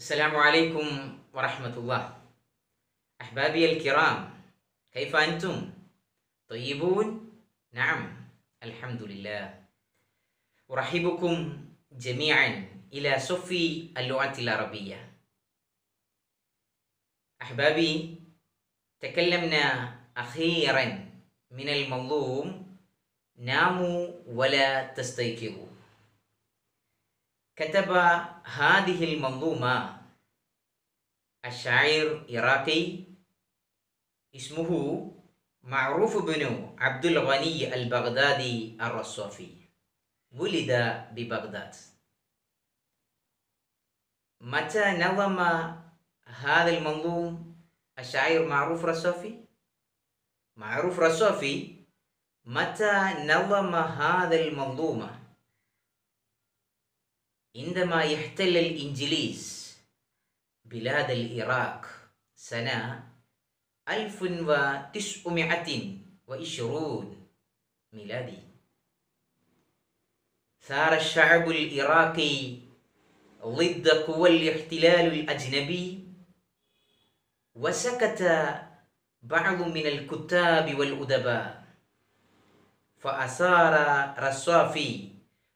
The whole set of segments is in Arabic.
السلام عليكم ورحمة الله. أحبابي الكرام كيف أنتم؟ طيبون؟ نعم الحمد لله. أرحبكم جميعا إلى صف اللغة العربية. أحبابي تكلمنا أخيرا من المظلوم. ناموا ولا تستيقظوا. كتب هذه المنظومة. الشاعر عراقي اسمه معروف بن عبد الغني البغدادي الرصافي. ولد ببغداد. متى نظم هذا المنظوم؟ الشاعر معروف رصافي؟ معروف رصافي. متى نظم هذا المنظومة؟ عندما يحتل الإنجليز بلاد العراق سنة 1920 ميلادي. ثار الشعب العراقي ضد قوى الاحتلال الأجنبي وسكت بعض من الكتاب والأدباء فأثار رصافي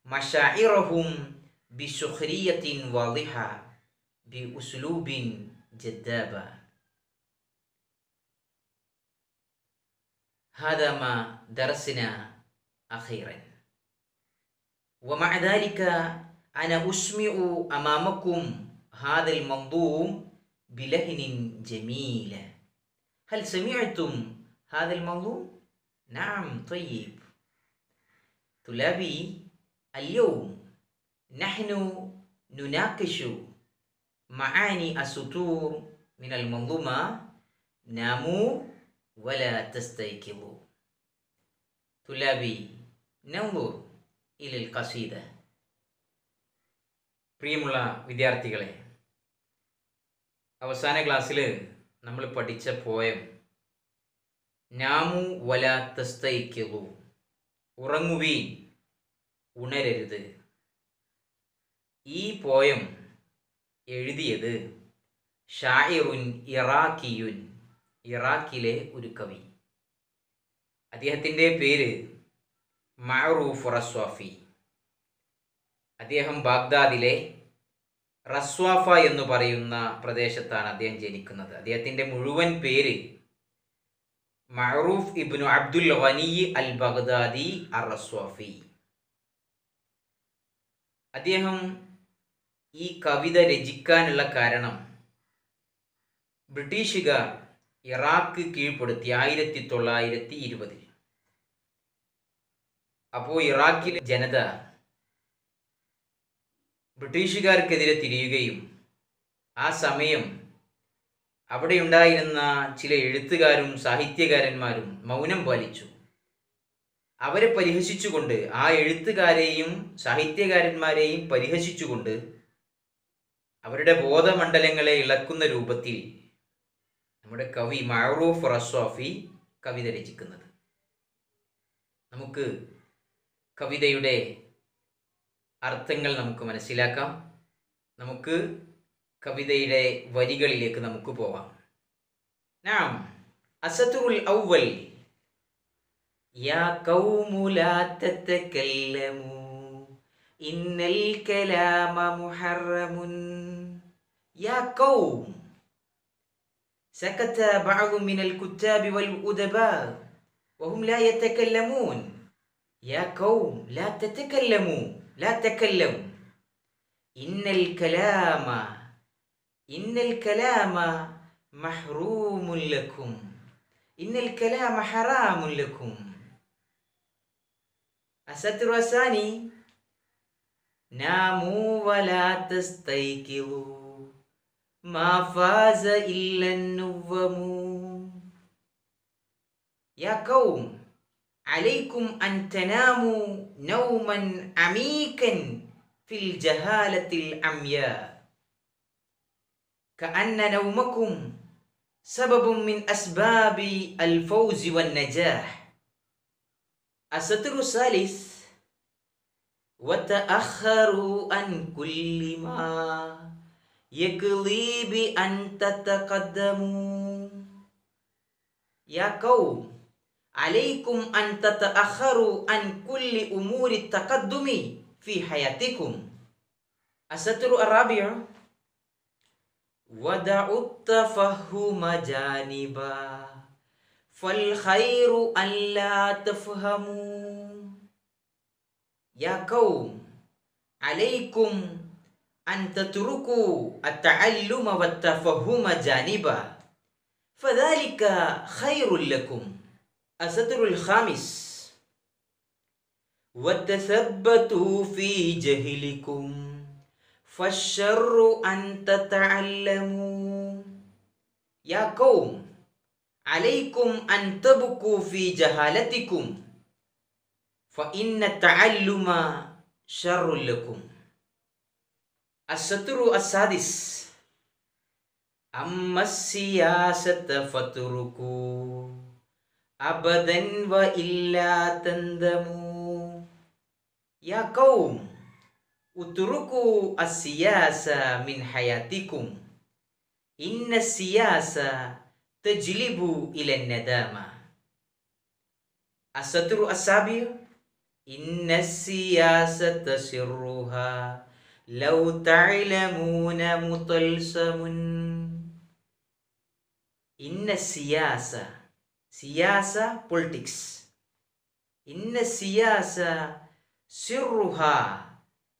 مشاعرهم بسخرية واضحة بأسلوب جذاب. هذا ما درسنا أخيرا. ومع ذلك أنا أسمع أمامكم هذا المنظوم بلهن جميل. هل سمعتم هذا المنظوم؟ نعم طيب. طلابي اليوم നഹ്നു നുനാക്കിഷു മഅാനി അസുതൂർ മിനൽ മന്ദുമ നാമു വല തസ്തൈക്കിബു തുലാബി നമ്പൂർ ഇലിൽ കസീദ പ്രിയമുള്ള വിദ്യാർത്ഥികളെ അവസാന ക്ലാസ്സിൽ നമ്മൾ പഠിച്ച പോയം നാമു വല തസ്തൈക്കിബു ഉറങ്ങുവീൻ ഉണരരുത്. ഈ പോയം എഴുതിയത് ഷായിറുൻ ഇറാഖിയുൻ ഇറാഖിലെ ഒരു കവി. അദ്ദേഹത്തിന്റെ പേര് മഅറൂഫ് റസ്വാഫി. അദ്ദേഹം ബാഗ്ദാദിലെ റസ്വാഫ എന്ന് പറയുന്ന പ്രദേശത്താണ് അദ്ദേഹം ജനിക്കുന്നത്. അദ്ദേഹത്തിന്റെ മുഴുവൻ പേര് മഅറൂഫ് ഇബ്നു അബ്ദുൽ വനി അൽ ബഗ്ദാദി അർ റസ്വാഫി അദ്ദേഹം ഈ കവിത രചിക്കാനുള്ള കാരണം ബ്രിട്ടീഷുകാർ ഇറാഖ് കീഴ്പ്പെടുത്തി ആയിരത്തി തൊള്ളായിരത്തി ഇരുപതിൽ. അപ്പോൾ ഇറാഖിലെ ജനത ബ്രിട്ടീഷുകാർക്കെതിരെ തിരിയുകയും ആ സമയം അവിടെ ഉണ്ടായിരുന്ന ചില എഴുത്തുകാരും സാഹിത്യകാരന്മാരും മൗനം പാലിച്ചു. അവരെ പരിഹസിച്ചുകൊണ്ട് ആ എഴുത്തുകാരെയും സാഹിത്യകാരന്മാരെയും പരിഹസിച്ചുകൊണ്ട് അവരുടെ ബോധമണ്ഡലങ്ങളെ ഇളക്കുന്ന രൂപത്തിൽ നമ്മുടെ കവി മഅറൂഫ് റസ്വാഫി കവിത രചിക്കുന്നത് നമുക്ക് കവിതയുടെ അർത്ഥങ്ങൾ നമുക്ക് മനസ്സിലാക്കാം നമുക്ക് കവിതയുടെ വരികളിലേക്ക് നമുക്ക് പോവാം നാം അസത്തുൽ ഔവൽ يا قوم لا تتكلموا إن الكلام محرم يا قوم! سكت بعض من الكتاب والأدباء وهم لا يتكلمون. يا قوم! لا تتكلموا! لا تكلموا! إن الكلام إن الكلام محروم لكم. إن الكلام حرام لكم. الستر الثاني ناموا ولا تستيقظوا. ما فاز إلا النوم. يا قوم عليكم أن تناموا نوما عميقا في الجهالة العمياء. كأن نومكم سبب من أسباب الفوز والنجاح. السطر الثالث وتأخروا عن كل ما يقضي بأن تتقدموا. يا قوم عليكم أن تتأخروا عن كل أمور التقدم في حياتكم. السطر الرابع ودعوا التفهم جانبا فالخير أن لا تفهموا. يا قوم عليكم أن تتركوا التعلم والتفهم جانبا. فذلك خير لكم. السطر الخامس. وتثبتوا في جهلكم. فالشر أن تتعلموا. يا قوم عليكم أن تبقوا في جهالتكم. فإن التعلم شر لكم. As-saturu as-sadis. Ammas siyasata faturuku abadan wa illa tandamu. Ya kaum, uturuku as-siyasa min hayatikum. Inna siyasa tajlibu ila nadama. As-saturu as-sabir Inna siyasa tasirruha لو تعلمون مطلسم إن السياسة سياسة politics إن السياسة سرها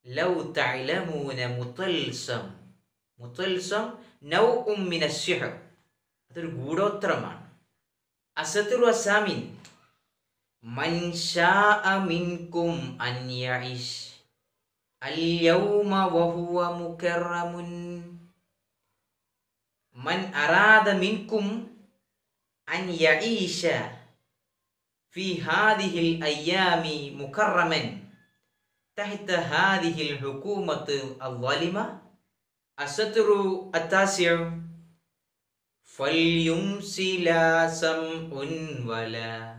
لو تعلمون مطلسم മുത്തൽസം നൗ ഉം മിന സിഹർ അതൊരു ഗൂഢോത്തരമാണ് അസത്തുറു അസാമിൻ മൻ ഷാഅ മിൻകും അൻ യഇഷ് اليوم وهو مكرم. من أراد منكم أن يعيش في هذه الأيام مكرما تحت هذه الحكومة الظالمة؟ السطر التاسع. فليمسي لا سمع ولا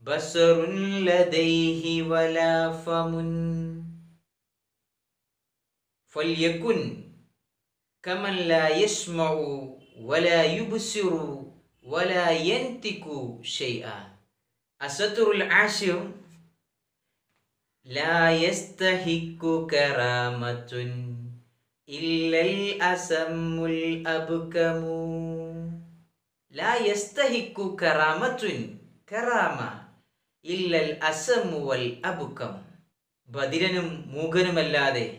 بصر لديه ولا فم. فليكن كمن لا يسمع ولا يبصر ولا ينطق شيئا السطر العاشر لا يستحق كرامة إلا الأسم الأبكم لا يستحق كرامة كرامة إلا الأسم والأبكم ബദിരനും മൂകനുമല്ലാതെ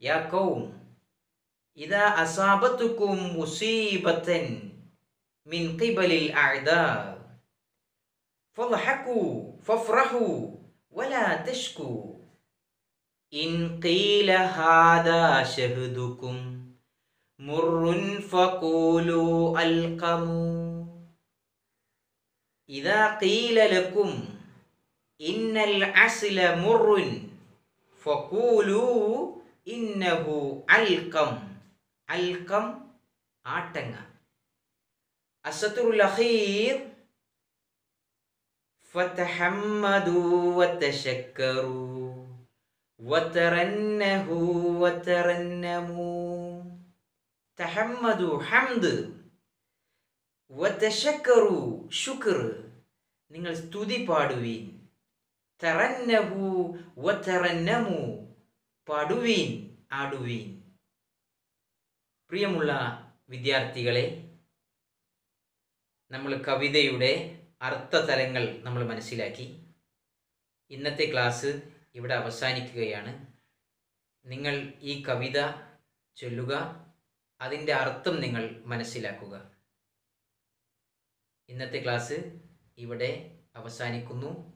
يا قوم إذا أصابتكم مصيبة من قبل الأعداء فاضحكوا فافرحوا ولا تشكوا. إن قيل هذا شهدكم مر فقولوا ألقموا. إذا قيل لكم إن العسل مر فقولوا إنه علقم علقم ആട്ടങ്ങ السطر الأخير فتحمدوا وتشكروا وترنهوا وترنموا تحمدوا حمد വതശക്കറു ശുക്ർ നിങ്ങൾ സ്തുതി പാടുവീൻ തറന്നഹു വതറന്നമു പാടുവീൻ ആടുവീൻ. പ്രിയമുള്ള വിദ്യാർത്ഥികളെ നമ്മൾ കവിതയുടെ അർത്ഥതലങ്ങൾ നമ്മൾ മനസ്സിലാക്കി. ഇന്നത്തെ ക്ലാസ് ഇവിടെ അവസാനിക്കുകയാണ്. നിങ്ങൾ ഈ കവിത ചൊല്ലുക അതിന്റെ അർത്ഥം നിങ്ങൾ മനസ്സിലാക്കുക. ഇന്നത്തെ ക്ലാസ് ഇവിടെ അവസാനിക്കുന്നു.